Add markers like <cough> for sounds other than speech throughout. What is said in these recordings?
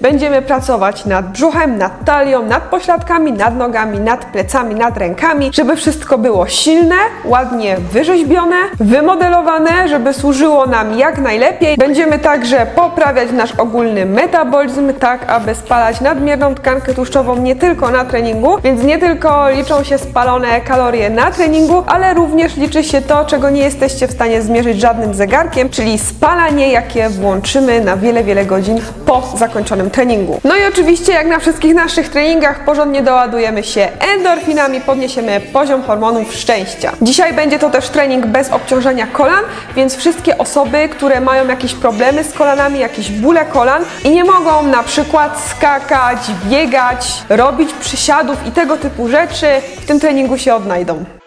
Będziemy pracować nad brzuchem, nad talią, nad pośladkami, nad nogami, nad plecami, nad rękami, żeby wszystko było silne, ładnie wyrzeźbione, wymodelowane, żeby służyło nam jak najlepiej. Będziemy także poprawiać nasz ogólny metabolizm, tak aby spalać nadmierną tkankę tłuszczową nie tylko na treningu, więc nie tylko liczą się spalone kalorie na treningu, ale również liczy się to, czego nie jesteście w stanie zmierzyć żadnym zegarkiem, czyli spalanie, jakie włączymy na wiele, wiele godzin po zakończonym treningu. No i oczywiście, jak na wszystkich naszych treningach, porządnie doładujemy się endorfinami, podniesiemy poziom hormonów szczęścia. Dzisiaj będzie to też trening bez obciążenia kolan, więc wszystkie osoby, które mają jakieś problemy z kolanami, jakieś bóle kolan i nie mogą na przykład skakać, biegać, robić przysiadów i tego typu rzeczy, w tym treningu się odnajdą.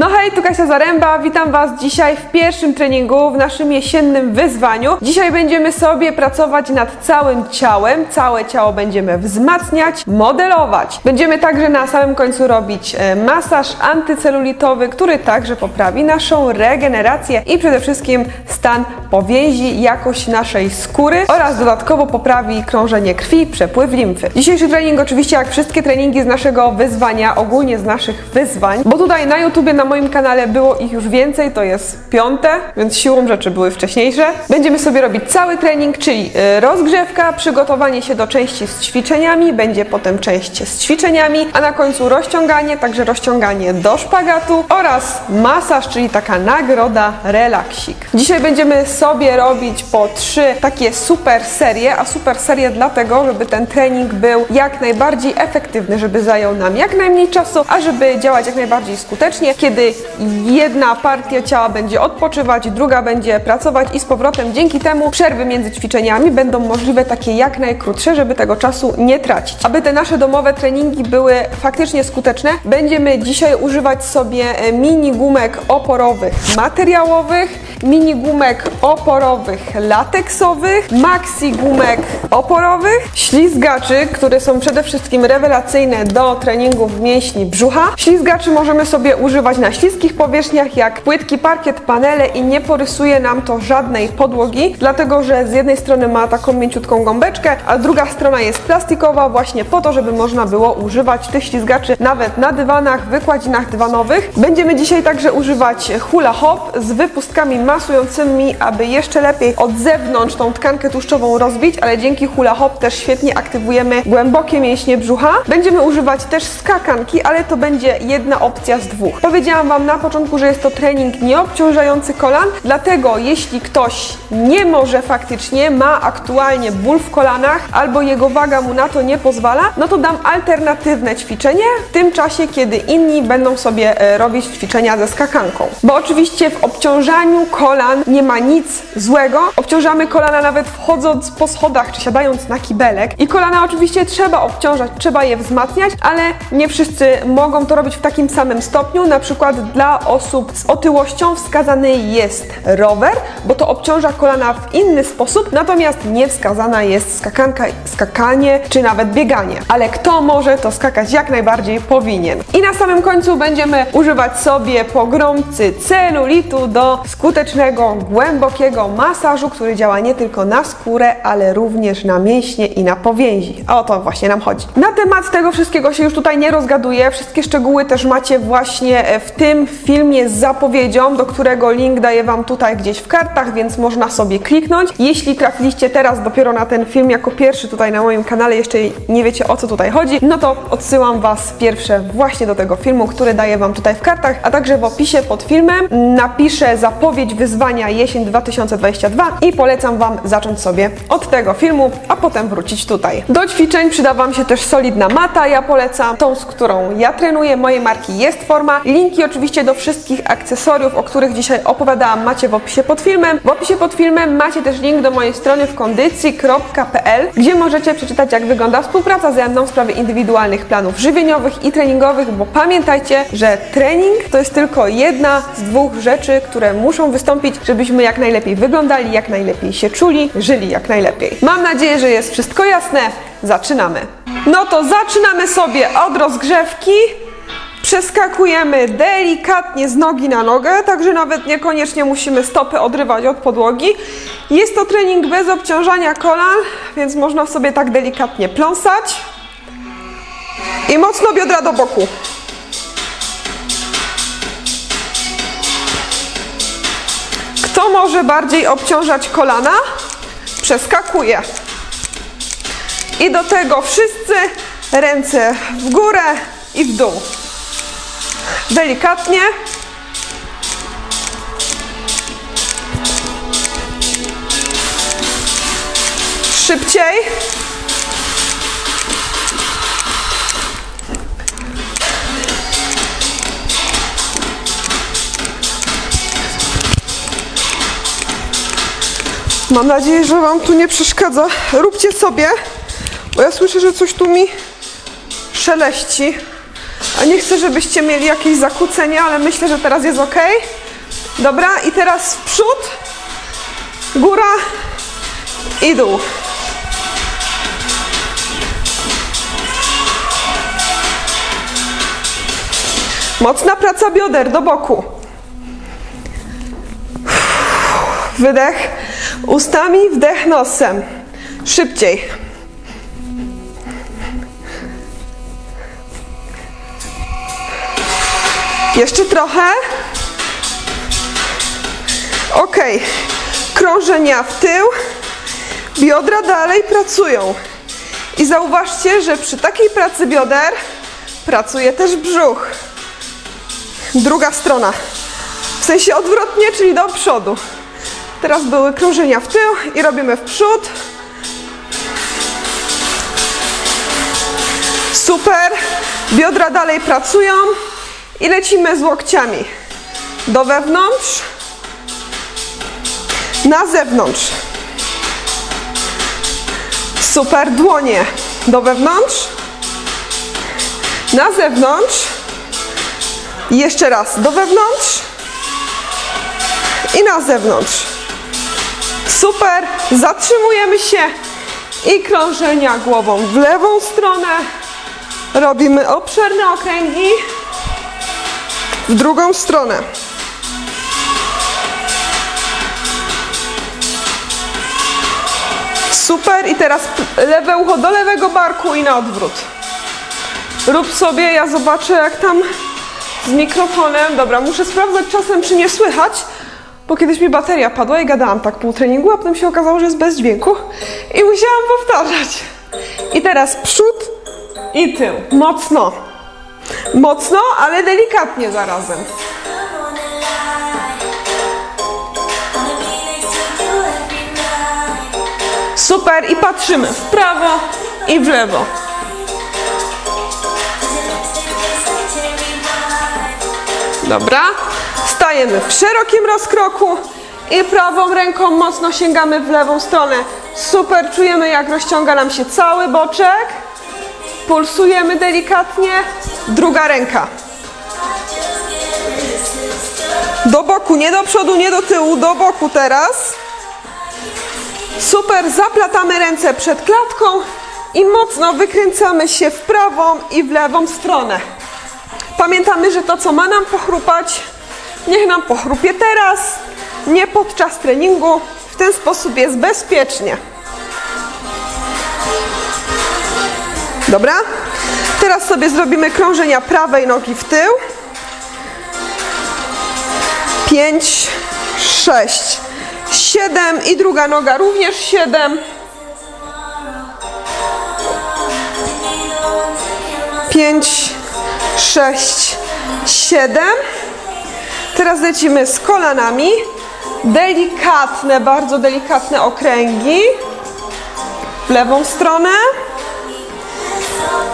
No hej, tu Kasia Zaręba, witam Was dzisiaj w pierwszym treningu, w naszym jesiennym wyzwaniu. Dzisiaj będziemy sobie pracować nad całym ciałem, całe ciało będziemy wzmacniać, modelować. Będziemy także na samym końcu robić e, masaż antycelulitowy, który także poprawi naszą regenerację i przede wszystkim stan powięzi, jakość naszej skóry oraz dodatkowo poprawi krążenie krwi, przepływ limfy. Dzisiejszy trening oczywiście jak wszystkie treningi z naszego wyzwania, ogólnie z naszych wyzwań, bo tutaj na YouTubie na moim kanale było ich już więcej, to jest piąte, więc siłą rzeczy były wcześniejsze. Będziemy sobie robić cały trening, czyli y, rozgrzewka, przygotowanie się do części z ćwiczeniami, będzie potem część z ćwiczeniami, a na końcu rozciąganie, także rozciąganie do szpagatu oraz masaż, czyli taka nagroda, relaksik. Dzisiaj będziemy sobie robić po trzy takie super serie, a super serie dlatego, żeby ten trening był jak najbardziej efektywny, żeby zajął nam jak najmniej czasu, a żeby działać jak najbardziej skutecznie, kiedy kiedy jedna partia ciała będzie odpoczywać, druga będzie pracować i z powrotem dzięki temu przerwy między ćwiczeniami będą możliwe takie jak najkrótsze, żeby tego czasu nie tracić. Aby te nasze domowe treningi były faktycznie skuteczne, będziemy dzisiaj używać sobie e, mini gumek oporowych materiałowych, mini gumek oporowych lateksowych, maxi gumek oporowych, ślizgaczy, które są przede wszystkim rewelacyjne do treningów mięśni brzucha. Ślizgaczy możemy sobie używać na śliskich powierzchniach jak płytki parkiet, panele i nie porysuje nam to żadnej podłogi, dlatego że z jednej strony ma taką mięciutką gąbeczkę, a druga strona jest plastikowa właśnie po to, żeby można było używać tych ślizgaczy nawet na dywanach, wykładzinach dywanowych. Będziemy dzisiaj także używać hula hop z wypustkami masującymi, aby jeszcze lepiej od zewnątrz tą tkankę tłuszczową rozbić, ale dzięki hula hop też świetnie aktywujemy głębokie mięśnie brzucha. Będziemy używać też skakanki, ale to będzie jedna opcja z dwóch. Powiedziałam Wam na początku, że jest to trening nieobciążający kolan, dlatego jeśli ktoś nie może faktycznie, ma aktualnie ból w kolanach albo jego waga mu na to nie pozwala, no to dam alternatywne ćwiczenie w tym czasie, kiedy inni będą sobie e, robić ćwiczenia ze skakanką. Bo oczywiście w obciążaniu kolan nie ma nic złego. Obciążamy kolana nawet wchodząc po schodach czy siadając na kibelek. I kolana oczywiście trzeba obciążać, trzeba je wzmacniać, ale nie wszyscy mogą to robić w takim samym stopniu. Na przykład dla osób z otyłością wskazany jest rower, bo to obciąża kolana w inny sposób, natomiast nie wskazana jest skakanka, skakanie czy nawet bieganie. Ale kto może to skakać jak najbardziej powinien. I na samym końcu będziemy używać sobie pogromcy celulitu do skutecznego, głębokiego masażu, który działa nie tylko na skórę, ale również na mięśnie i na powięzi. O to właśnie nam chodzi. Na temat tego wszystkiego się już tutaj nie rozgaduję. Wszystkie szczegóły też macie właśnie w tym filmie z zapowiedzią, do którego link daję Wam tutaj gdzieś w kartach, więc można sobie kliknąć. Jeśli trafiliście teraz dopiero na ten film jako pierwszy tutaj na moim kanale, jeszcze nie wiecie o co tutaj chodzi, no to odsyłam Was pierwsze właśnie do tego filmu, który daję Wam tutaj w kartach, a także w opisie pod filmem napiszę zapowiedź wyzwania jesień 2022 i polecam Wam zacząć sobie od tego filmu, a potem wrócić tutaj. Do ćwiczeń przyda Wam się też solidna mata, ja polecam tą, z którą ja trenuję, mojej marki jest forma. Linki oczywiście do wszystkich akcesoriów, o których dzisiaj opowiadałam, macie w opisie pod filmem. W opisie pod filmem macie też link do mojej strony w kondycji.pl, gdzie możecie przeczytać, jak wygląda współpraca ze mną w sprawie indywidualnych planów żywieniowych i treningowych, bo pamiętajcie, że trening to jest tylko jedna z dwóch rzeczy, które muszą wystąpić, żebyśmy jak najlepiej wyglądali, jak najlepiej się czuli, żyli jak najlepiej. Mam nadzieję, że jest wszystko jasne. Zaczynamy. No to zaczynamy sobie od rozgrzewki. Przeskakujemy delikatnie z nogi na nogę, także nawet niekoniecznie musimy stopy odrywać od podłogi. Jest to trening bez obciążania kolan, więc można sobie tak delikatnie pląsać. I mocno biodra do boku. Kto może bardziej obciążać kolana? Przeskakuje. I do tego wszyscy ręce w górę i w dół. Delikatnie. Szybciej. Mam nadzieję, że Wam tu nie przeszkadza. Róbcie sobie, bo ja słyszę, że coś tu mi szeleści. A nie chcę, żebyście mieli jakieś zakłócenia, ale myślę, że teraz jest ok. Dobra, i teraz w przód, góra i dół. Mocna praca bioder do boku. Wydech ustami, wdech nosem. Szybciej. Jeszcze trochę. Ok. Krążenia w tył. Biodra dalej pracują. I zauważcie, że przy takiej pracy bioder pracuje też brzuch. Druga strona. W sensie odwrotnie, czyli do przodu. Teraz były krążenia w tył i robimy w przód. Super. Biodra dalej pracują. I lecimy z łokciami do wewnątrz, na zewnątrz. Super, dłonie do wewnątrz, na zewnątrz. I jeszcze raz do wewnątrz i na zewnątrz. Super, zatrzymujemy się i krążenia głową w lewą stronę. Robimy obszerne okręgi w drugą stronę. Super i teraz lewe ucho do lewego barku i na odwrót. Rób sobie, ja zobaczę jak tam z mikrofonem. Dobra, muszę sprawdzać czasem czy nie słychać, bo kiedyś mi bateria padła i gadałam tak pół treningu, a potem się okazało, że jest bez dźwięku i musiałam powtarzać. I teraz przód i tył. Mocno. Mocno, ale delikatnie zarazem. Super i patrzymy w prawo i w lewo. Dobra. Stajemy w szerokim rozkroku i prawą ręką mocno sięgamy w lewą stronę. Super, czujemy jak rozciąga nam się cały boczek. Pulsujemy delikatnie. Druga ręka. Do boku, nie do przodu, nie do tyłu, do boku teraz. Super, zaplatamy ręce przed klatką i mocno wykręcamy się w prawą i w lewą stronę. Pamiętamy, że to co ma nam pochrupać, niech nam pochrupie teraz, nie podczas treningu. W ten sposób jest bezpiecznie. Dobra? Teraz sobie zrobimy krążenia prawej nogi w tył. 5, 6, 7 i druga noga również 7. 5, 6, 7. Teraz lecimy z kolanami. Delikatne, bardzo delikatne okręgi. W lewą stronę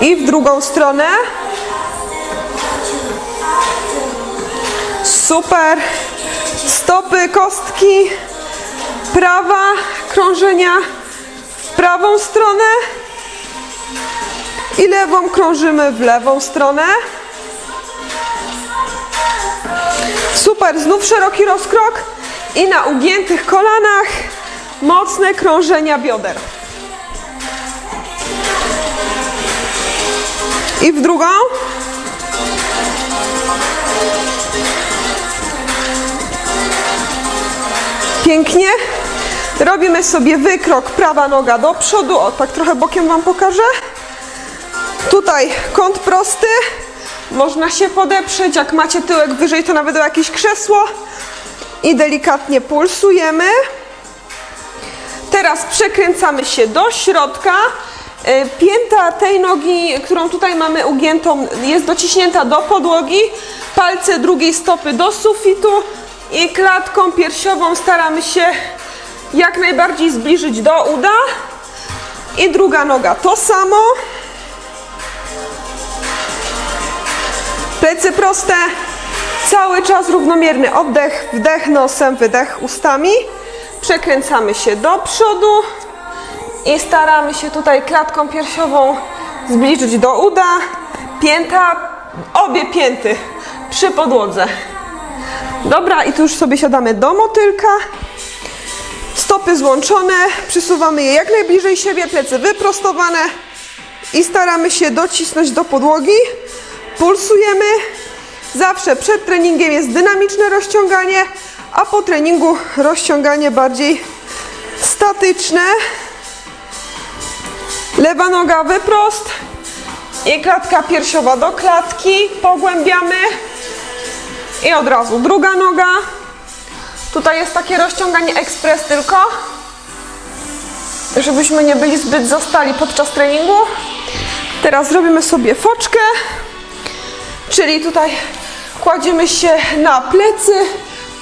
i w drugą stronę. Super. Stopy, kostki. Prawa, krążenia w prawą stronę. I lewą krążymy w lewą stronę. Super, znów szeroki rozkrok. I na ugiętych kolanach mocne krążenia bioder. I w drugą. Pięknie. Robimy sobie wykrok, prawa noga do przodu. O, tak trochę bokiem Wam pokażę. Tutaj kąt prosty. Można się podeprzeć. Jak macie tyłek wyżej, to nawet o jakieś krzesło. I delikatnie pulsujemy. Teraz przekręcamy się do środka. E, Pięta tej nogi, którą tutaj mamy ugiętą, jest dociśnięta do podłogi. Palce drugiej stopy do sufitu i klatką piersiową staramy się jak najbardziej zbliżyć do uda. I druga noga to samo. Plecy proste. Cały czas równomierny oddech, wdech nosem, wydech ustami. Przekręcamy się do przodu i staramy się tutaj klatką piersiową zbliżyć do uda. Pięta, obie pięty przy podłodze. Dobra, i tu już sobie siadamy do motylka. Stopy złączone, przysuwamy je jak najbliżej siebie, plecy wyprostowane i staramy się docisnąć do podłogi. Pulsujemy. Zawsze przed treningiem jest dynamiczne rozciąganie, a po treningu rozciąganie bardziej statyczne. Lewa noga wyprost i klatka piersiowa do klatki. Pogłębiamy i od razu druga noga. Tutaj jest takie rozciąganie ekspres tylko, żebyśmy nie byli zbyt zostali podczas treningu. Teraz zrobimy sobie foczkę, czyli tutaj kładziemy się na plecy,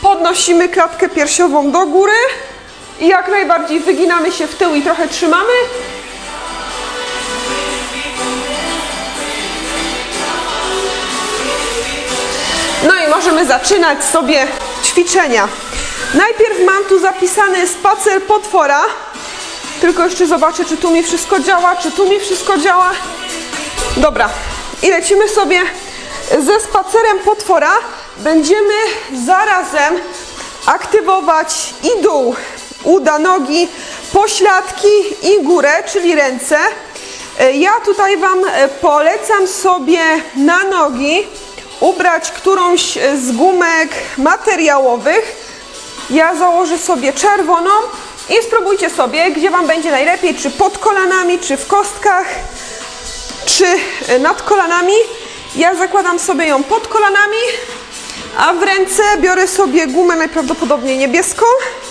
podnosimy klatkę piersiową do góry i jak najbardziej wyginamy się w tył i trochę trzymamy. No i możemy zaczynać sobie ćwiczenia. Najpierw mam tu zapisany spacer potwora. Tylko jeszcze zobaczę, czy tu mi wszystko działa, czy tu mi wszystko działa. Dobra, i lecimy sobie ze spacerem potwora. Będziemy zarazem aktywować i dół, uda, nogi, pośladki i górę, czyli ręce. Ja tutaj Wam polecam sobie na nogi ubrać którąś z gumek materiałowych. Ja założę sobie czerwoną i spróbujcie sobie, gdzie Wam będzie najlepiej, czy pod kolanami, czy w kostkach, czy nad kolanami. Ja zakładam sobie ją pod kolanami, a w ręce biorę sobie gumę najprawdopodobniej niebieską.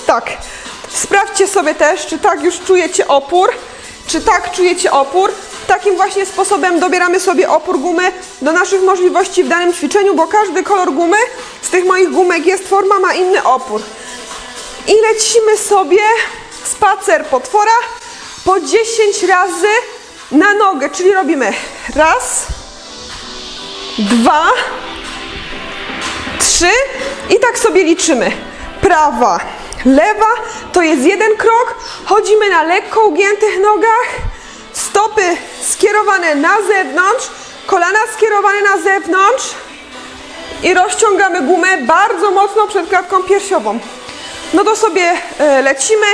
Tak, sprawdźcie sobie też, czy tak już czujecie opór, czy tak czujecie opór. Takim właśnie sposobem dobieramy sobie opór gumy do naszych możliwości w danym ćwiczeniu, bo każdy kolor gumy z tych moich gumek jest forma, ma inny opór. I lecimy sobie spacer potwora po 10 razy na nogę, czyli robimy raz, dwa, trzy i tak sobie liczymy. Prawa, lewa to jest jeden krok, chodzimy na lekko ugiętych nogach, stopy skierowane na zewnątrz, kolana skierowane na zewnątrz i rozciągamy gumę bardzo mocno przed klatką piersiową. No to sobie e, lecimy.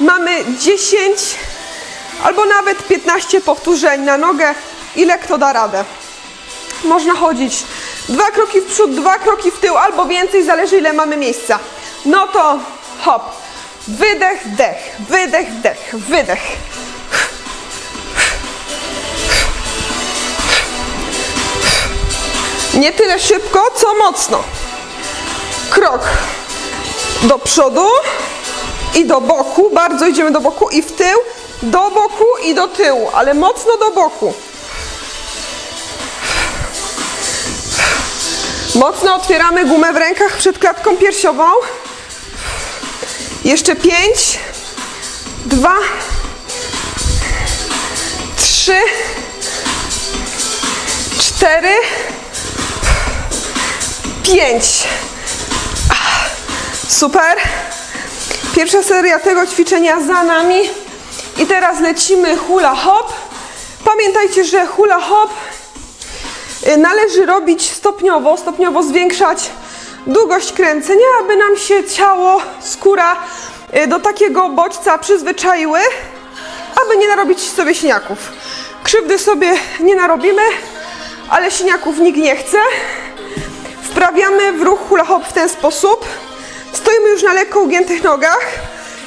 Mamy 10 albo nawet 15 powtórzeń na nogę. Ile kto da radę. Można chodzić dwa kroki w przód, dwa kroki w tył albo więcej, zależy ile mamy miejsca. No to hop. Wydech, wdech, wydech, wdech, wydech. Nie tyle szybko, co mocno. Krok do przodu i do boku, bardzo idziemy do boku i w tył, do boku i do tyłu, ale mocno do boku. Mocno otwieramy gumę w rękach przed klatką piersiową. Jeszcze pięć, dwa, trzy, cztery, pięć. Super. Pierwsza seria tego ćwiczenia za nami. I teraz lecimy hula hop. Pamiętajcie, że hula hop y, należy robić stopniowo, stopniowo zwiększać długość kręcenia, aby nam się ciało, skóra y, do takiego bodźca przyzwyczaiły, aby nie narobić sobie siniaków. Krzywdy sobie nie narobimy, ale siniaków nikt nie chce. Wprawiamy w ruch hula hop w ten sposób. Stoimy już na lekko ugiętych nogach,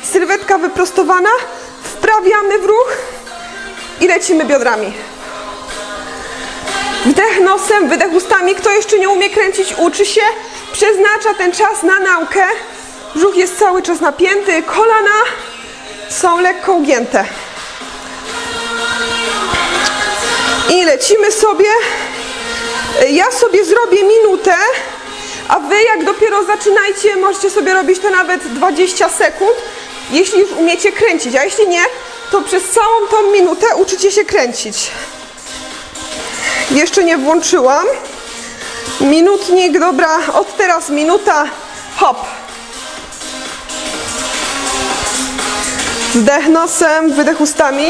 sylwetka wyprostowana, wprawiamy w ruch i lecimy biodrami. Wdech nosem, wydech ustami. Kto jeszcze nie umie kręcić, uczy się. Przeznacza ten czas na naukę. Brzuch jest cały czas napięty, kolana są lekko ugięte. I lecimy sobie. Ja sobie zrobię minutę, a wy jak dopiero zaczynajcie, możecie sobie robić to nawet 20 sekund, jeśli już umiecie kręcić, a jeśli nie, to przez całą tą minutę uczycie się kręcić. Jeszcze nie włączyłam. Minutnik, dobra, od teraz minuta, hop. Wdech nosem, wydech ustami.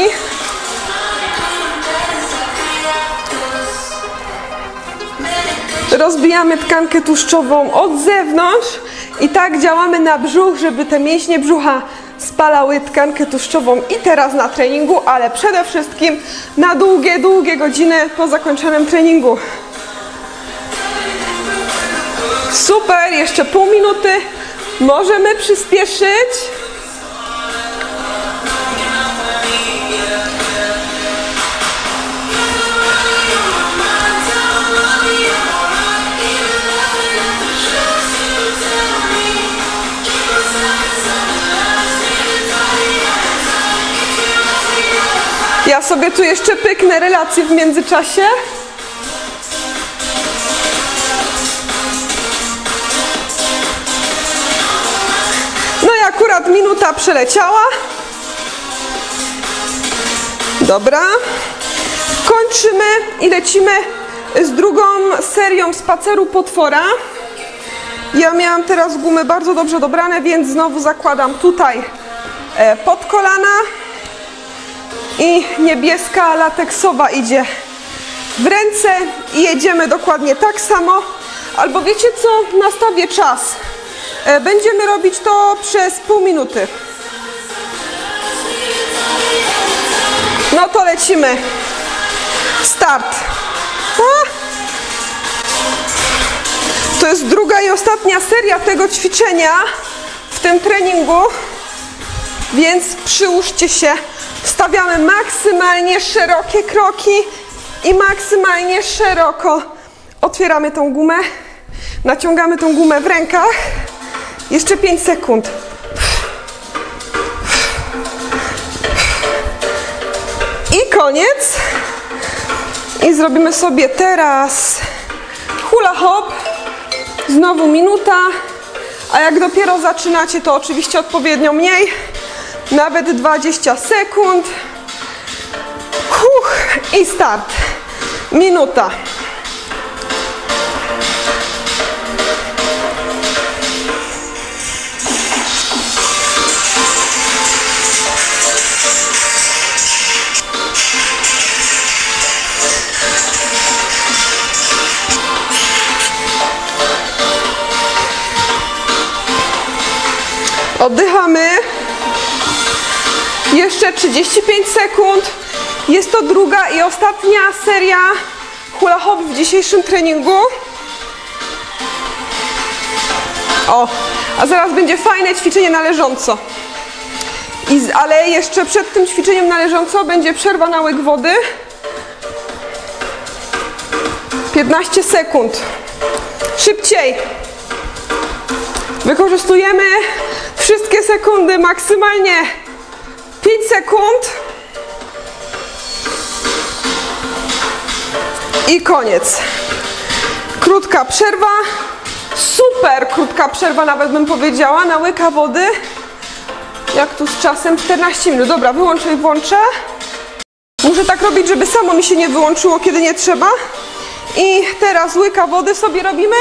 Rozbijamy tkankę tłuszczową od zewnątrz i tak działamy na brzuch, żeby te mięśnie brzucha spalały tkankę tłuszczową i teraz na treningu, ale przede wszystkim na długie, długie godziny po zakończonym treningu. Super, jeszcze pół minuty. Możemy przyspieszyć. Sobie tu jeszcze pyknę relacje w międzyczasie. No i akurat minuta przeleciała. Dobra. Kończymy i lecimy z drugą serią spaceru potwora. Ja miałam teraz gumy bardzo dobrze dobrane, więc znowu zakładam tutaj e, pod kolana i niebieska lateksowa idzie w ręce i jedziemy dokładnie tak samo. Albo wiecie co? Nastawię czas. E, Będziemy robić to przez pół minuty. No to lecimy. Start. A! To jest druga i ostatnia seria tego ćwiczenia w tym treningu, więc przyłóżcie się. Stawiamy maksymalnie szerokie kroki i maksymalnie szeroko otwieramy tą gumę. Naciągamy tą gumę w rękach. Jeszcze 5 sekund. I koniec. I zrobimy sobie teraz hula hop. Znowu minuta. A jak dopiero zaczynacie, to oczywiście odpowiednio mniej. Nawet 20 sekund. Huch, I start. Minuta. Oddychamy. Jeszcze 35 sekund. Jest to druga i ostatnia seria hula hop w dzisiejszym treningu. O, a zaraz będzie fajne ćwiczenie na leżąco. I, ale jeszcze przed tym ćwiczeniem na leżąco będzie przerwa na łyk wody. 15 sekund. Szybciej. Wykorzystujemy wszystkie sekundy, maksymalnie 5 sekund. I koniec. Krótka przerwa. Super krótka przerwa, nawet bym powiedziała, na łyka wody. Jak tu z czasem? 14 minut. Dobra, wyłączę i włączę. Muszę tak robić, żeby samo mi się nie wyłączyło, kiedy nie trzeba. I teraz łyka wody sobie robimy.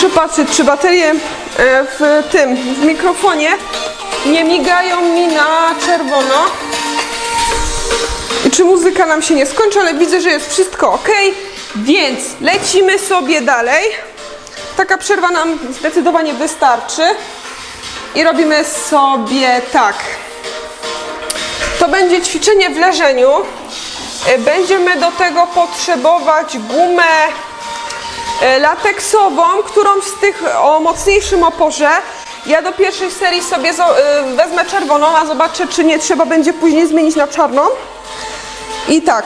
Patrzeć, czy baterie e, w tym, w mikrofonie nie migają mi na czerwono. I czy muzyka nam się nie skończy, ale widzę, że jest wszystko ok. Więc lecimy sobie dalej. Taka przerwa nam zdecydowanie wystarczy. I robimy sobie tak. To będzie ćwiczenie w leżeniu. E, Będziemy do tego potrzebować gumę lateksową, którąś z tych o mocniejszym oporze. Ja do pierwszej serii sobie e, wezmę czerwoną, a zobaczę, czy nie trzeba będzie później zmienić na czarną. I tak,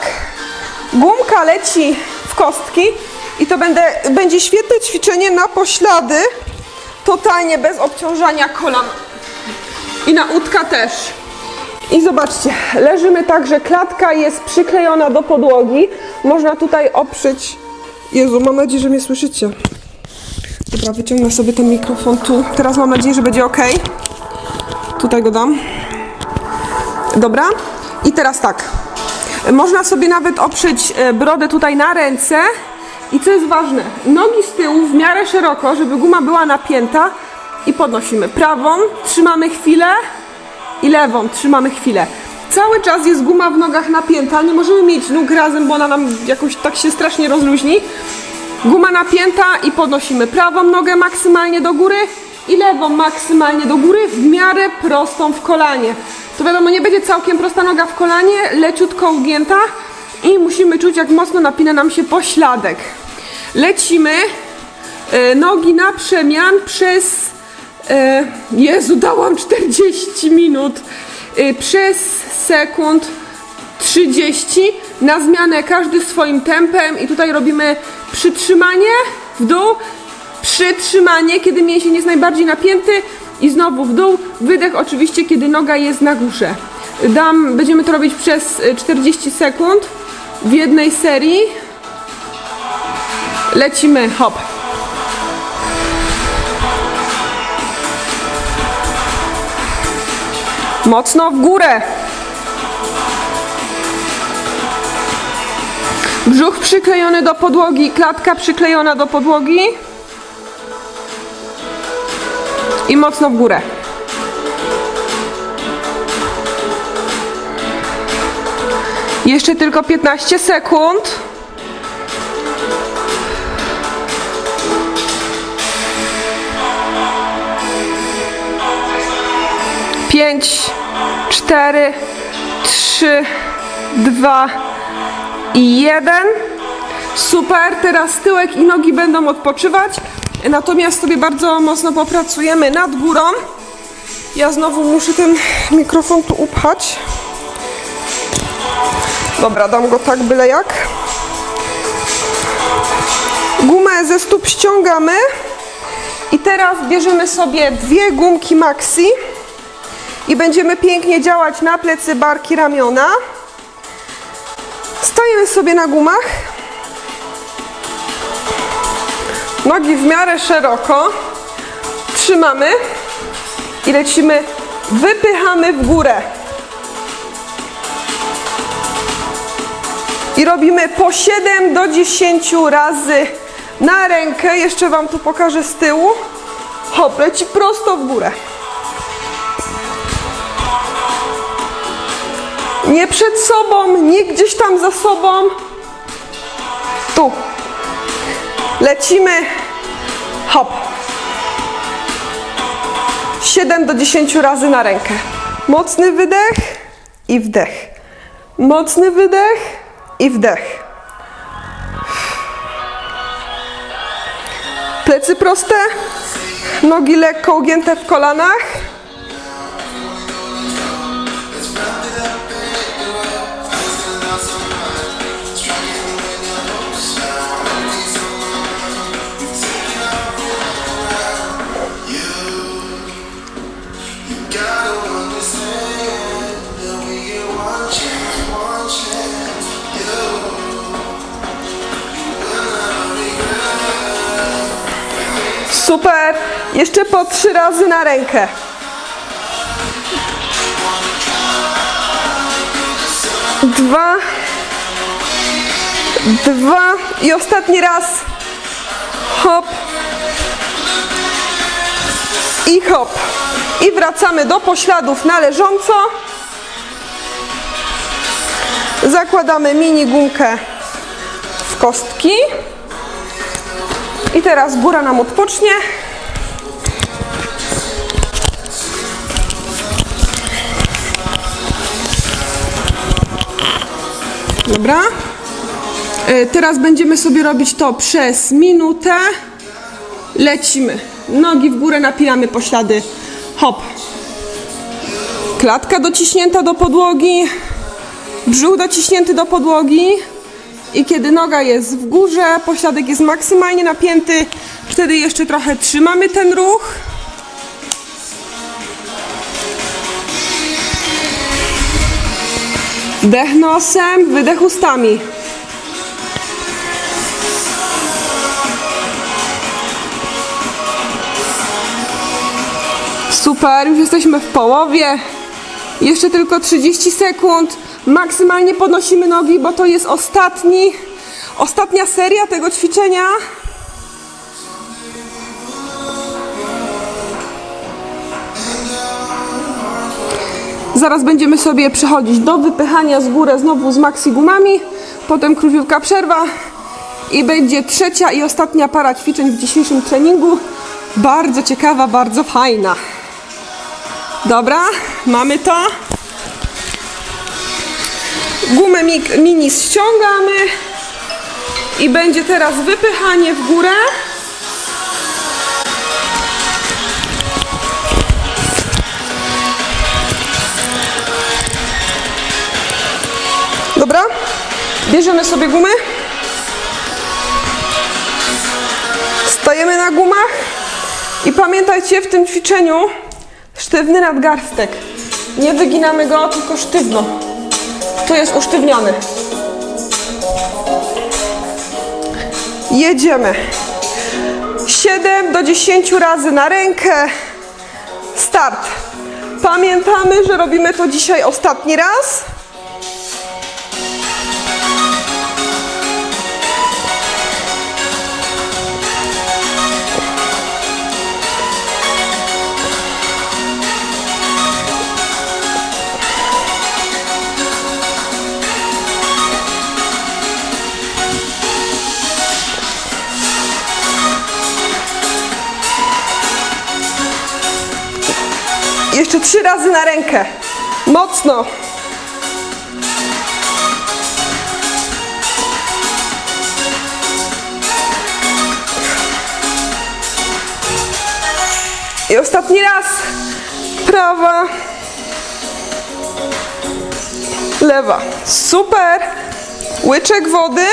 gumka leci w kostki i to będę, będzie świetne ćwiczenie na poślady, totalnie bez obciążania kolan. I na łódka też. I zobaczcie, leżymy tak, że klatka jest przyklejona do podłogi. Można tutaj oprzeć. Jezu, mam nadzieję, że mnie słyszycie. Dobra, wyciągnę sobie ten mikrofon tu. Teraz mam nadzieję, że będzie ok. Tutaj go dam. Dobra. I teraz tak. Można sobie nawet oprzeć e, brodę tutaj na ręce. I co jest ważne, nogi z tyłu w miarę szeroko, żeby guma była napięta i podnosimy. Prawą trzymamy chwilę i lewą trzymamy chwilę. Cały czas jest guma w nogach napięta, nie możemy mieć nóg razem, bo ona nam jakoś tak się strasznie rozluźni. Guma napięta i podnosimy prawą nogę maksymalnie do góry i lewą maksymalnie do góry, w miarę prostą w kolanie. To wiadomo, nie będzie całkiem prosta noga w kolanie, leciutko ugięta i musimy czuć, jak mocno napina nam się pośladek. Lecimy, e, nogi na przemian przez E, Jezu, dałam 40 minut przez sekund 30 na zmianę każdy swoim tempem i tutaj robimy przytrzymanie w dół, przytrzymanie, kiedy mięsień jest najbardziej napięty i znowu w dół, wydech oczywiście, kiedy noga jest na górze. Dam, będziemy to robić przez e, 40 sekund w jednej serii. Lecimy, hop. Mocno w górę. Brzuch przyklejony do podłogi, klatka przyklejona do podłogi. I mocno w górę. Jeszcze tylko 15 sekund. Pięć, cztery, trzy, dwa i jeden. Super, teraz tyłek i nogi będą odpoczywać. Natomiast sobie bardzo mocno popracujemy nad górą. Ja znowu muszę ten mikrofon tu upchać. Dobra, dam go tak byle jak. Gumę ze stóp ściągamy. I teraz bierzemy sobie dwie gumki maxi i będziemy pięknie działać na plecy, barki, ramiona. Stoimy sobie na gumach. Nogi w miarę szeroko. Trzymamy i lecimy, wypychamy w górę. I robimy po 7 do 10 razy na rękę. Jeszcze Wam tu pokażę z tyłu. Hop, leci prosto w górę. Nie przed sobą, nie gdzieś tam za sobą. Tu. Lecimy. Hop. 7 do 10 razy na rękę. Mocny wydech i wdech. Mocny wydech i wdech. Plecy proste, nogi lekko ugięte w kolanach. Super. Jeszcze po trzy razy na rękę. Dwa. Dwa. I ostatni raz. Hop. I hop. I wracamy do pośladów na leżąco. Zakładamy mini gumkę w kostki. I teraz góra nam odpocznie. Dobra. E, Teraz będziemy sobie robić to przez minutę. Lecimy. Nogi w górę, napinamy poślady. Hop. Klatka dociśnięta do podłogi. Brzuch dociśnięty do podłogi. I kiedy noga jest w górze, pośladek jest maksymalnie napięty, wtedy jeszcze trochę trzymamy ten ruch. Wdech nosem, wydech ustami. Super, już jesteśmy w połowie. Jeszcze tylko 30 sekund. Maksymalnie podnosimy nogi, bo to jest ostatni, ostatnia seria tego ćwiczenia. Zaraz będziemy sobie przechodzić do wypychania z góry znowu z maxi gumami, potem króciutka przerwa i będzie trzecia i ostatnia para ćwiczeń w dzisiejszym treningu. Bardzo ciekawa, bardzo fajna. Dobra, mamy to. Gumę mi- mini ściągamy i będzie teraz wypychanie w górę. Dobra, bierzemy sobie gumy. Stajemy na gumach i pamiętajcie w tym ćwiczeniu sztywny nadgarstek. Nie wyginamy go, tylko sztywno. Tu jest usztywniony. Jedziemy. 7 do 10 razy na rękę. Start. Pamiętamy, że robimy to dzisiaj ostatni raz. Razy na rękę. Mocno. I ostatni raz. Prawa. Lewa. Super. Łyczek wody.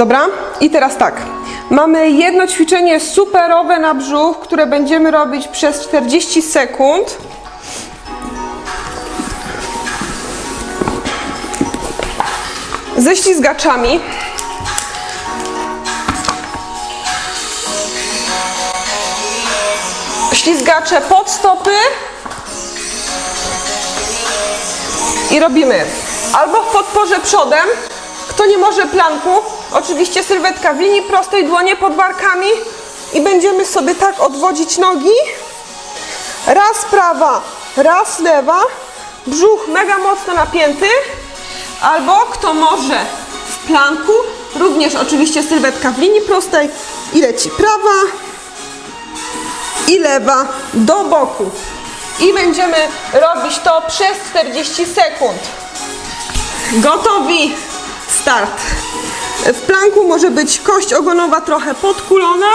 Dobra, i teraz tak. Mamy jedno ćwiczenie superowe na brzuch, które będziemy robić przez 40 sekund. Ze ślizgaczami. Ślizgacze pod stopy. I robimy albo w podporze przodem, kto nie może planku, oczywiście sylwetka w linii prostej, dłonie pod barkami i będziemy sobie tak odwodzić nogi. Raz prawa, raz lewa, brzuch mega mocno napięty, albo kto może w planku, również oczywiście sylwetka w linii prostej i leci prawa i lewa do boku. I będziemy robić to przez 40 sekund. Gotowi? Start. W planku może być kość ogonowa trochę podkulona,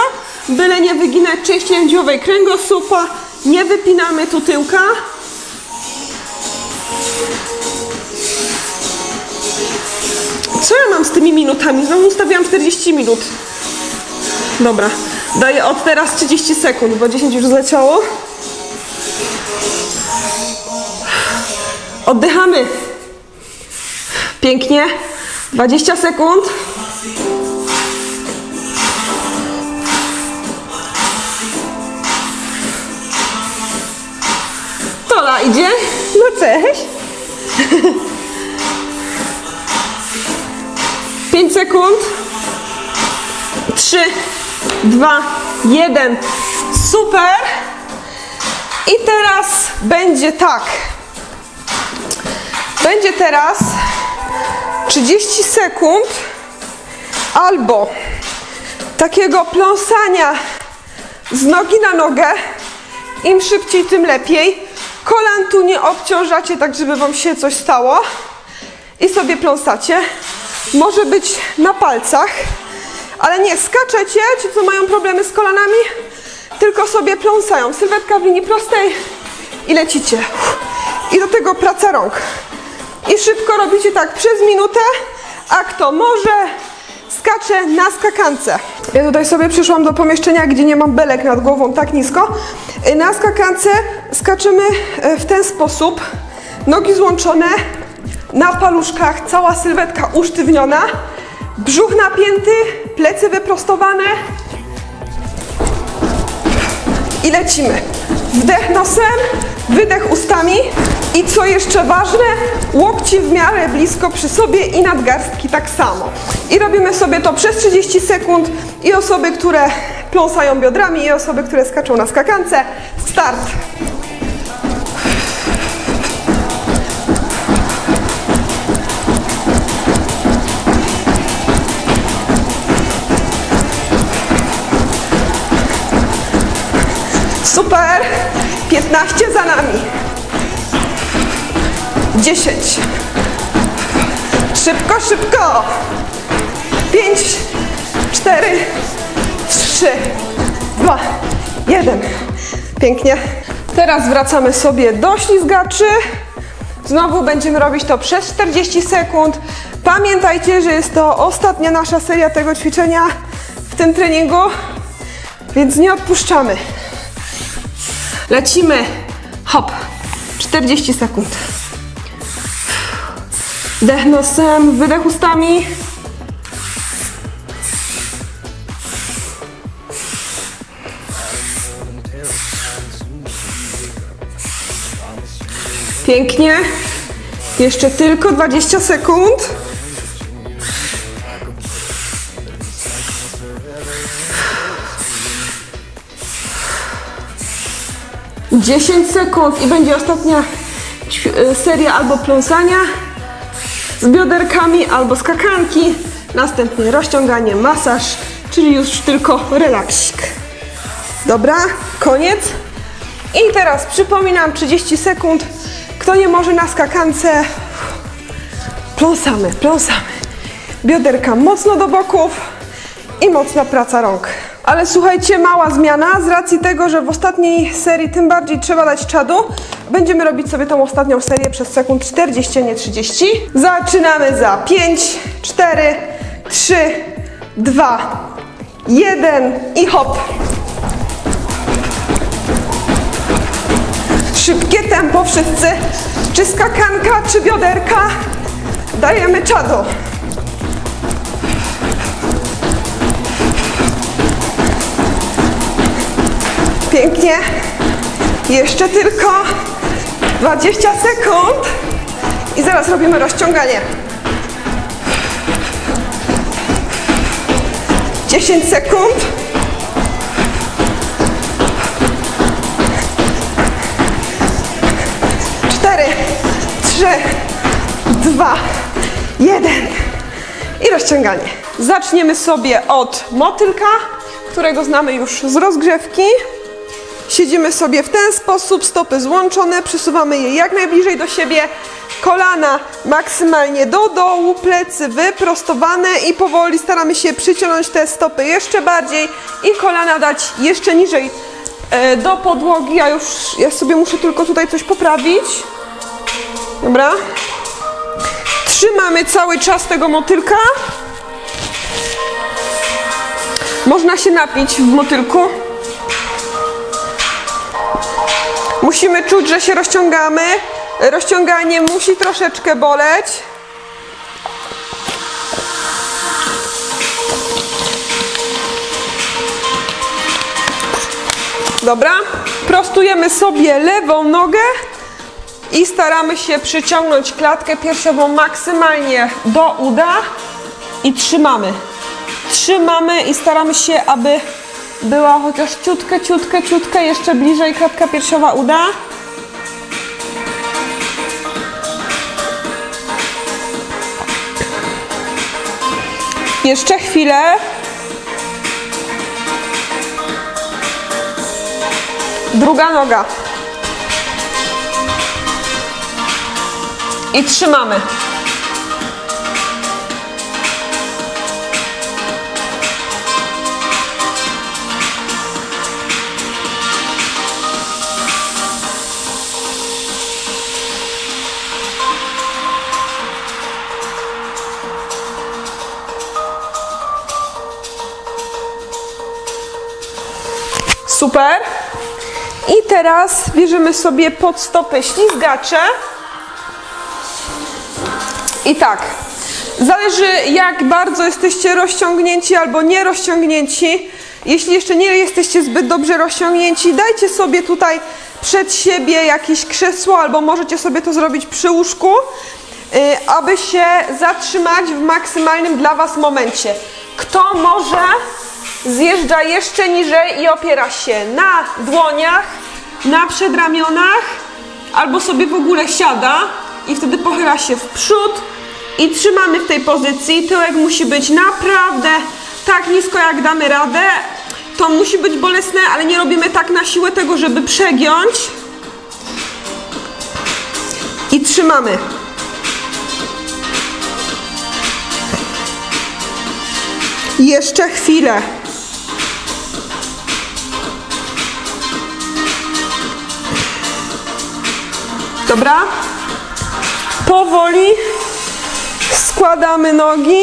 byle nie wyginać części lędźwiowej kręgosłupa. Nie wypinamy tu tyłka. Co ja mam z tymi minutami? Znowu ustawiłam 40 minut. Dobra, daję od teraz 30 sekund, bo 10 już zleciało. Oddychamy. Pięknie. 20 sekund. Tola idzie. No cześć. 5 sekund. 3, 2, 1. Super. I teraz będzie tak. Będzie teraz 30 sekund albo takiego pląsania z nogi na nogę. Im szybciej, tym lepiej. Kolan tu nie obciążacie, tak żeby wam się coś stało. I sobie pląsacie. Może być na palcach, ale nie skaczecie, ci co mają problemy z kolanami, tylko sobie pląsają. Sylwetka w linii prostej i lecicie. I do tego praca rąk. I szybko robicie tak przez minutę, a kto może, skacze na skakance. Ja tutaj sobie przyszłam do pomieszczenia, gdzie nie mam belek nad głową tak nisko. Y, Na skakance skaczemy y, w ten sposób. Nogi złączone, na paluszkach, cała sylwetka usztywniona, brzuch napięty, plecy wyprostowane. I lecimy. Wdech nosem, wydech ustami. I co jeszcze ważne, łokci w miarę blisko przy sobie i nadgarstki tak samo. I robimy sobie to przez 30 sekund. I osoby, które pląsają biodrami, i osoby, które skaczą na skakance. Start! 15 za nami. 10. Szybko, szybko. 5, 4, 3, 2, 1. Pięknie. Teraz wracamy sobie do ślizgaczy. Znowu będziemy robić to przez 40 sekund. Pamiętajcie, że jest to ostatnia nasza seria tego ćwiczenia w tym treningu, więc nie odpuszczamy. Lecimy. Hop. 40 sekund. Wdech nosem, wydech ustami. Pięknie. Jeszcze tylko 20 sekund. Dziesięć sekund i będzie ostatnia y, seria albo pląsania z bioderkami albo skakanki. Następnie rozciąganie, masaż, czyli już tylko relaksik. Dobra, koniec. I teraz przypominam 30 sekund. Kto nie może na skakance, pląsamy, pląsamy. Bioderka mocno do boków i mocna praca rąk. Ale słuchajcie, mała zmiana z racji tego, że w ostatniej serii tym bardziej trzeba dać czadu. Będziemy robić sobie tą ostatnią serię przez sekund 40, a nie 30. Zaczynamy za 5, 4, 3, 2, 1 i hop. Szybkie tempo wszyscy. Czy skakanka, czy bioderka. Dajemy czadu. Pięknie. Jeszcze tylko 20 sekund. I zaraz robimy rozciąganie. 10 sekund. Cztery, trzy, dwa, jeden. I rozciąganie. Zaczniemy sobie od motylka, którego znamy już z rozgrzewki. Siedzimy sobie w ten sposób, stopy złączone, przesuwamy je jak najbliżej do siebie, kolana maksymalnie do dołu, plecy wyprostowane i powoli staramy się przyciągnąć te stopy jeszcze bardziej i kolana dać jeszcze niżej e, do podłogi. Ja już, ja sobie muszę tylko tutaj coś poprawić. Dobra. Trzymamy cały czas tego motylka. Można się napić w motylku. Musimy czuć, że się rozciągamy. Rozciąganie musi troszeczkę boleć. Dobra, prostujemy sobie lewą nogę I staramy się przyciągnąć klatkę piersiową maksymalnie do uda i trzymamy. Trzymamy i staramy się, aby była chociaż ciutkę, ciutkę, ciutkę jeszcze bliżej klatka piersiowa uda. Jeszcze chwilę. Druga noga. I trzymamy. Super. I teraz bierzemy sobie pod stopę ślizgacze. I tak, zależy jak bardzo jesteście rozciągnięci albo nie rozciągnięci. Jeśli jeszcze nie jesteście zbyt dobrze rozciągnięci, dajcie sobie tutaj przed siebie jakieś krzesło albo możecie sobie to zrobić przy łóżku, y, aby się zatrzymać w maksymalnym dla Was momencie. Kto może, zjeżdża jeszcze niżej i opiera się na dłoniach, na przedramionach, albo sobie w ogóle siada i wtedy pochyla się w przód i trzymamy w tej pozycji. Tyłek musi być naprawdę tak nisko, jak damy radę. To musi być bolesne, ale nie robimy tak na siłę tego, żeby przegiąć. I trzymamy. Jeszcze chwilę. Dobra? Powoli składamy nogi.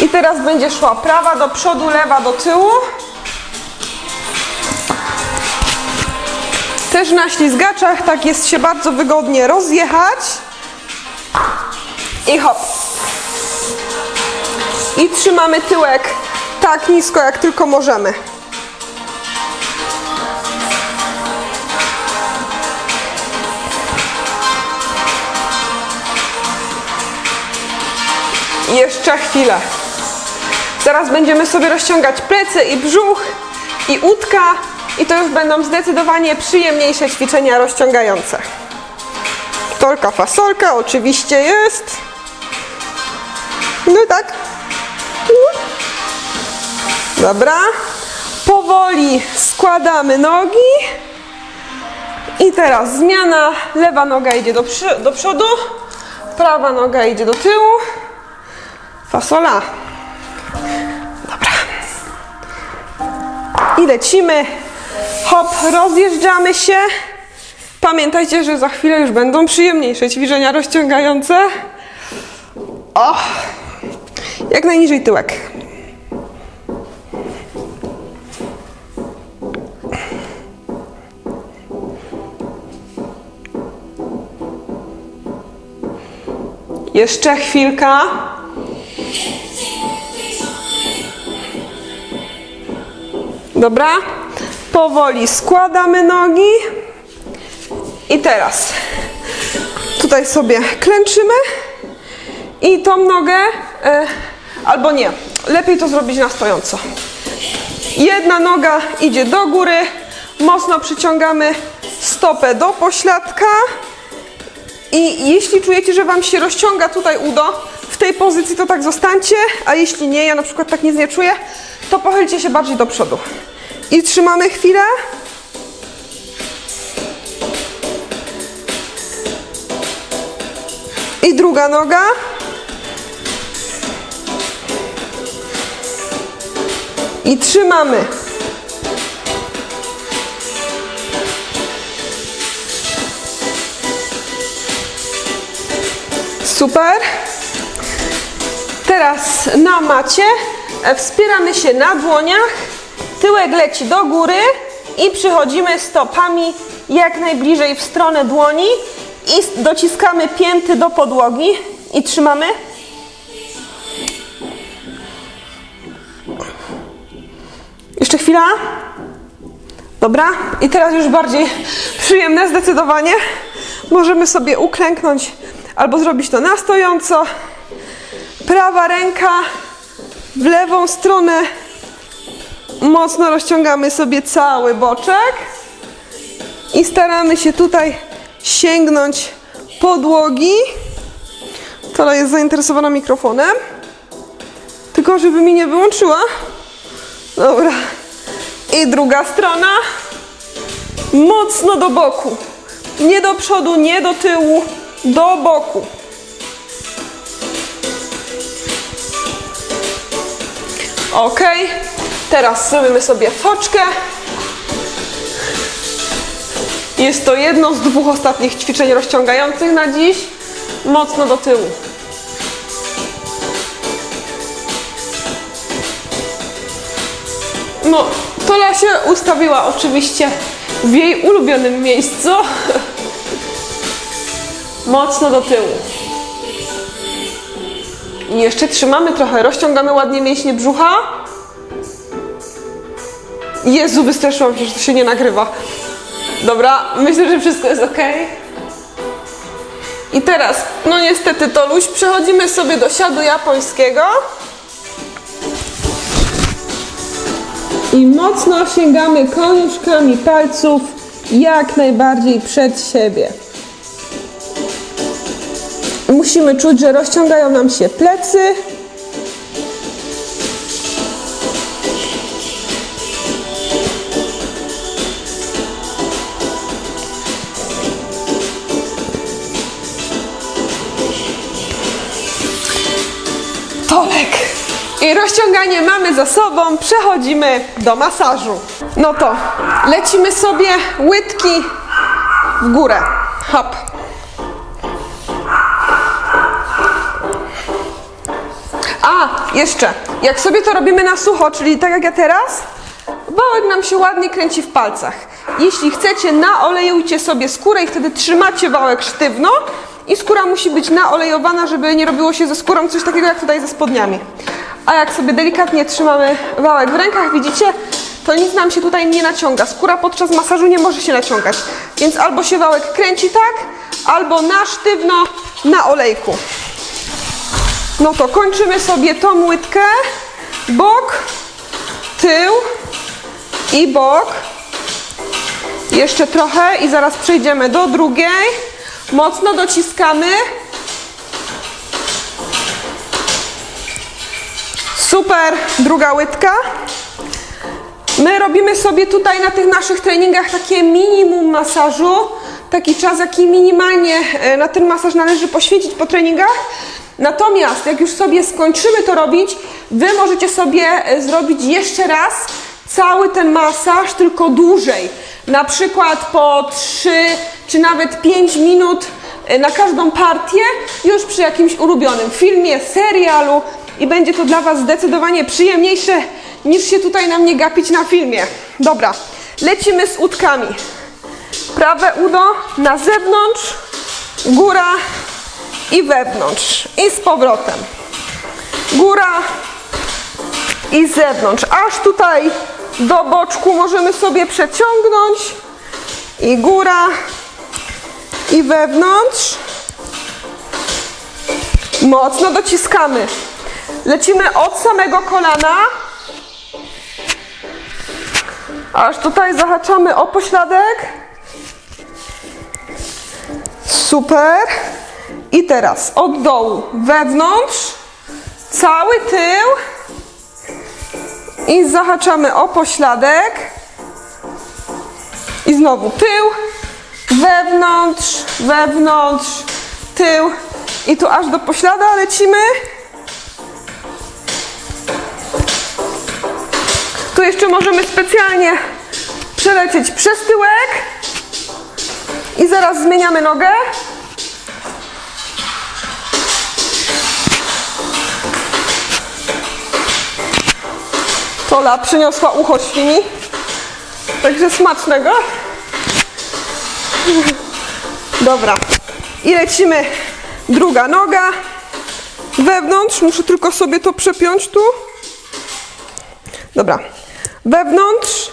I teraz będzie szła prawa do przodu, lewa do tyłu. Też na ślizgaczach tak jest się bardzo wygodnie rozjechać. I hop. I trzymamy tyłek tak nisko, jak tylko możemy. Jeszcze chwilę. Zaraz będziemy sobie rozciągać plecy i brzuch i łódka i to już będą zdecydowanie przyjemniejsze ćwiczenia rozciągające. Tolka fasolka oczywiście jest. No i tak. Dobra. Powoli składamy nogi. I teraz zmiana. Lewa noga idzie do, do przodu, prawa noga idzie do tyłu. Fasola. Dobra. I lecimy. Hop, rozjeżdżamy się. Pamiętajcie, że za chwilę już będą przyjemniejsze ćwiczenia rozciągające. O! Jak najniżej tyłek. Jeszcze chwilka. Dobra? Powoli składamy nogi. I teraz tutaj sobie klęczymy i tą nogę, e, albo nie, lepiej to zrobić na stojąco. Jedna noga idzie do góry, mocno przyciągamy stopę do pośladka i jeśli czujecie, że Wam się rozciąga tutaj udo, w tej pozycji to tak zostańcie, a jeśli nie, ja na przykład tak nic nie czuję, to pochylcie się bardziej do przodu. I trzymamy chwilę. I druga noga. I trzymamy. Super. Teraz na macie wspieramy się na dłoniach, tyłek leci do góry i przychodzimy stopami jak najbliżej w stronę dłoni i dociskamy pięty do podłogi i trzymamy. Jeszcze chwila. Dobra, i teraz już bardziej przyjemne zdecydowanie. Możemy sobie uklęknąć albo zrobić to na stojąco. Prawa ręka w lewą stronę. Mocno rozciągamy sobie cały boczek i staramy się tutaj sięgnąć podłogi. Tola jest zainteresowana mikrofonem. Tylko żeby mi nie wyłączyła. Dobra. I druga strona. Mocno do boku. Nie do przodu, nie do tyłu, do boku. Ok. Teraz zrobimy sobie foczkę. Jest to jedno z dwóch ostatnich ćwiczeń rozciągających na dziś. Mocno do tyłu. No, Tola się ustawiła oczywiście w jej ulubionym miejscu. <laughs> Mocno do tyłu. I jeszcze trzymamy trochę, rozciągamy ładnie mięśnie brzucha. Jezu, wystraszyłam się, że to się nie nagrywa. Dobra, myślę, że wszystko jest ok. I teraz, no niestety Toluś, przechodzimy sobie do siadu japońskiego. I mocno sięgamy koniuszkami palców jak najbardziej przed siebie. Musimy czuć, że rozciągają nam się plecy. Rozciąganie mamy za sobą, przechodzimy do masażu. No to lecimy sobie łydki w górę. Hop. A, jeszcze, jak sobie to robimy na sucho, czyli tak jak ja teraz, wałek nam się ładnie kręci w palcach. Jeśli chcecie, naolejujcie sobie skórę i wtedy trzymacie wałek sztywno i skóra musi być naolejowana, żeby nie robiło się ze skórą coś takiego jak tutaj ze spodniami. A jak sobie delikatnie trzymamy wałek w rękach, widzicie, to nic nam się tutaj nie naciąga. Skóra podczas masażu nie może się naciągać. Więc albo się wałek kręci tak, albo na sztywno, na olejku. No to kończymy sobie tą łydkę, bok, tył i bok. Jeszcze trochę i zaraz przejdziemy do drugiej. Mocno dociskamy. Super, druga łydka. My robimy sobie tutaj na tych naszych treningach takie minimum masażu. Taki czas, jaki minimalnie e, na ten masaż należy poświęcić po treningach. Natomiast jak już sobie skończymy to robić, Wy możecie sobie e, zrobić jeszcze raz cały ten masaż, tylko dłużej. Na przykład po 3 czy nawet 5 minut e, na każdą partię, już przy jakimś ulubionym filmie, serialu i będzie to dla Was zdecydowanie przyjemniejsze niż się tutaj na mnie gapić na filmie. Dobra, lecimy z udkami. Prawe udo na zewnątrz, góra i wewnątrz. I z powrotem. Góra i z zewnątrz. Aż tutaj do boczku możemy sobie przeciągnąć. I góra i wewnątrz. Mocno dociskamy. Lecimy od samego kolana. Aż tutaj zahaczamy o pośladek. Super. I teraz od dołu wewnątrz, cały tył i zahaczamy o pośladek. I znowu tył, wewnątrz, wewnątrz, tył i tu aż do poślada lecimy. Tu jeszcze możemy specjalnie przelecieć przez tyłek i zaraz zmieniamy nogę. Tola przyniosła ucho świni. Także smacznego. Dobra. I lecimy. Druga noga. Wewnątrz. Muszę tylko sobie to przepiąć tu. Dobra. Wewnątrz.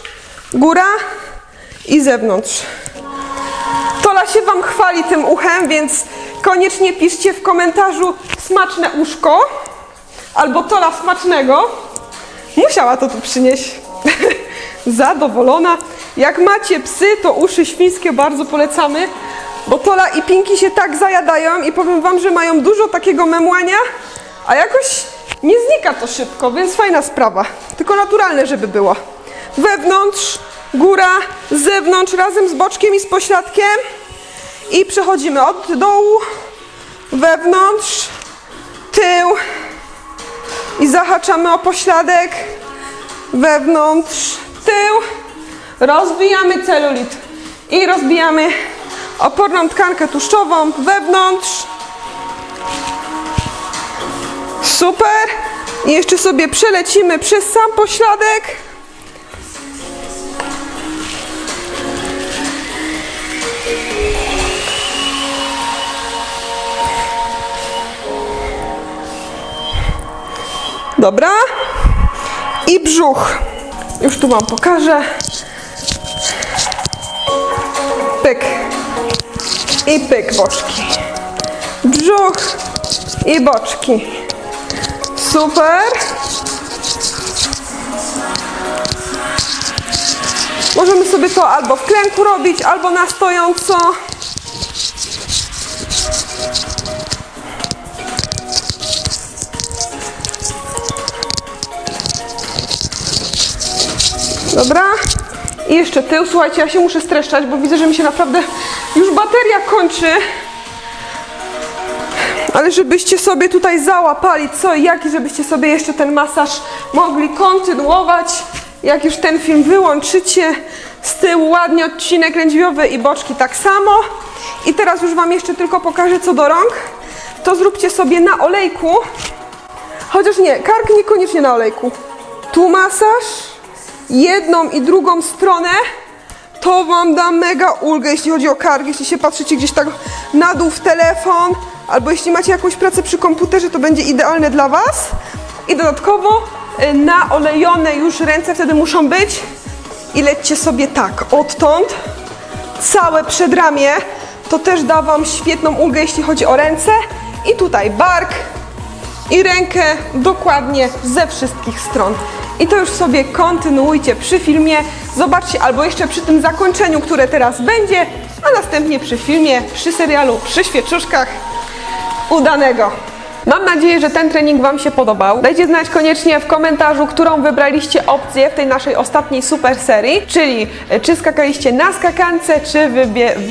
Góra. i zewnątrz. Tola się Wam chwali tym uchem, więc koniecznie piszcie w komentarzu smaczne uszko albo Tola smacznego. Musiała to tu przynieść. <laughs> Zadowolona. Jak macie psy, to uszy świńskie bardzo polecamy, bo Tola i Pinki się tak zajadają i powiem Wam, że mają dużo takiego memłania, a jakoś nie znika to szybko, więc fajna sprawa. Tylko naturalne, żeby było. Wewnątrz, góra, z zewnątrz, razem z boczkiem i z pośladkiem. I przechodzimy od dołu, wewnątrz, tył i zahaczamy o pośladek, wewnątrz, tył. Rozbijamy celulit i rozbijamy oporną tkankę tłuszczową wewnątrz. Super. I jeszcze sobie przelecimy przez sam pośladek. Dobra. I brzuch. Już tu Wam pokażę. Pyk. I pyk boczki. Brzuch i boczki. Super. Możemy sobie to albo w klęku robić, albo na stojąco. Dobra. I jeszcze tył. Słuchajcie, ja się muszę streszczać, bo widzę, że mi się naprawdę już bateria kończy. Ale żebyście sobie tutaj załapali co i jak i żebyście sobie jeszcze ten masaż mogli kontynuować. Jak już ten film wyłączycie, z tyłu ładnie odcinek lędźwiowy i boczki tak samo. I teraz już Wam jeszcze tylko pokażę co do rąk. To zróbcie sobie na olejku. Chociaż nie, kark niekoniecznie na olejku. Tu masaż, jedną i drugą stronę. To Wam da mega ulgę, jeśli chodzi o kark. Jeśli się patrzycie gdzieś tak na dół w telefon, albo jeśli macie jakąś pracę przy komputerze, to będzie idealne dla Was. I dodatkowo y, naolejone już ręce wtedy muszą być. I lećcie sobie tak, odtąd, całe przedramię. To też da Wam świetną ulgę, jeśli chodzi o ręce. I tutaj bark i rękę dokładnie ze wszystkich stron. I to już sobie kontynuujcie przy filmie. Zobaczcie albo jeszcze przy tym zakończeniu, które teraz będzie, a następnie przy filmie, przy serialu, przy świeczuszkach udanego. Mam nadzieję, że ten trening Wam się podobał. Dajcie znać koniecznie w komentarzu, którą wybraliście opcję w tej naszej ostatniej super serii, czyli e, czy skakaliście na skakance, czy,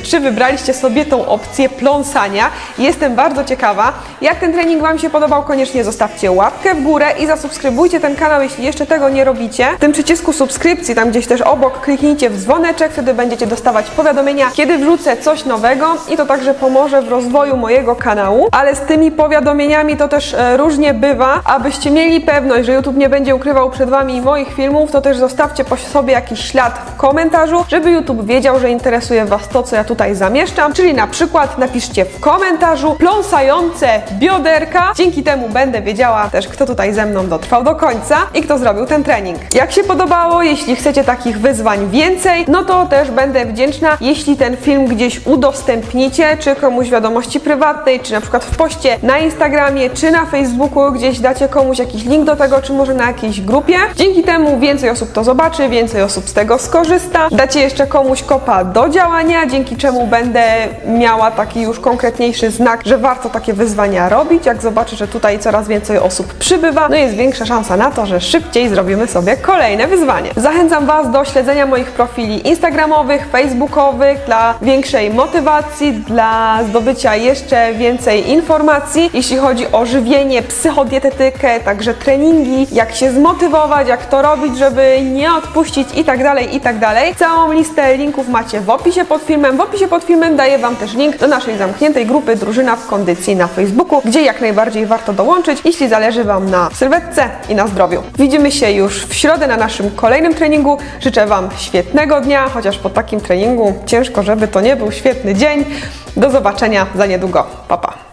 czy wybraliście sobie tą opcję pląsania. Jestem bardzo ciekawa. Jak ten trening Wam się podobał, koniecznie zostawcie łapkę w górę i zasubskrybujcie ten kanał, jeśli jeszcze tego nie robicie. W tym przycisku subskrypcji, tam gdzieś też obok, kliknijcie w dzwoneczek, wtedy będziecie dostawać powiadomienia, kiedy wrzucę coś nowego i to także pomoże w rozwoju mojego kanału. Ale z tymi powiadomieniami to też e, różnie bywa. Abyście mieli pewność, że YouTube nie będzie ukrywał przed Wami moich filmów, to też zostawcie po sobie jakiś ślad w komentarzu, żeby YouTube wiedział, że interesuje Was to, co ja tutaj zamieszczam. Czyli na przykład napiszcie w komentarzu pląsające bioderka. Dzięki temu będę wiedziała też, kto tutaj ze mną dotrwał do końca i kto zrobił ten trening. Jak się podobało, jeśli chcecie takich wyzwań więcej, no to też będę wdzięczna, jeśli ten film gdzieś udostępnicie, czy komuś wiadomości prywatnej, czy na przykład w poście na Instagramie, czy na Facebooku, gdzieś dacie komuś jakiś link do tego, czy może na jakiejś grupie. Dzięki temu więcej osób to zobaczy, więcej osób z tego skorzysta. Dacie jeszcze komuś kopa do działania, dzięki czemu będę miała taki już konkretniejszy znak, że warto takie wyzwania robić. Jak zobaczę, że tutaj coraz więcej osób przybywa, no jest większa szansa na to, że szybciej zrobimy sobie kolejne wyzwanie. Zachęcam Was do śledzenia moich profili instagramowych, facebookowych dla większej motywacji, dla zdobycia jeszcze więcej informacji, jeśli chodzi o żywienie, psychodietetykę, także treningi, jak się zmotywować, jak to robić, żeby nie odpuścić i tak dalej, i tak dalej. Całą listę linków macie w opisie pod filmem. W opisie pod filmem daję Wam też link do naszej zamkniętej grupy Drużyna w Kondycji na Facebooku, gdzie jak najbardziej warto dołączyć, jeśli zależy Wam na sylwetce i na zdrowiu. Widzimy się już w środę na naszym kolejnym treningu. Życzę Wam świetnego dnia, chociaż po takim treningu ciężko, żeby to nie był świetny dzień. Do zobaczenia za niedługo. Pa, pa.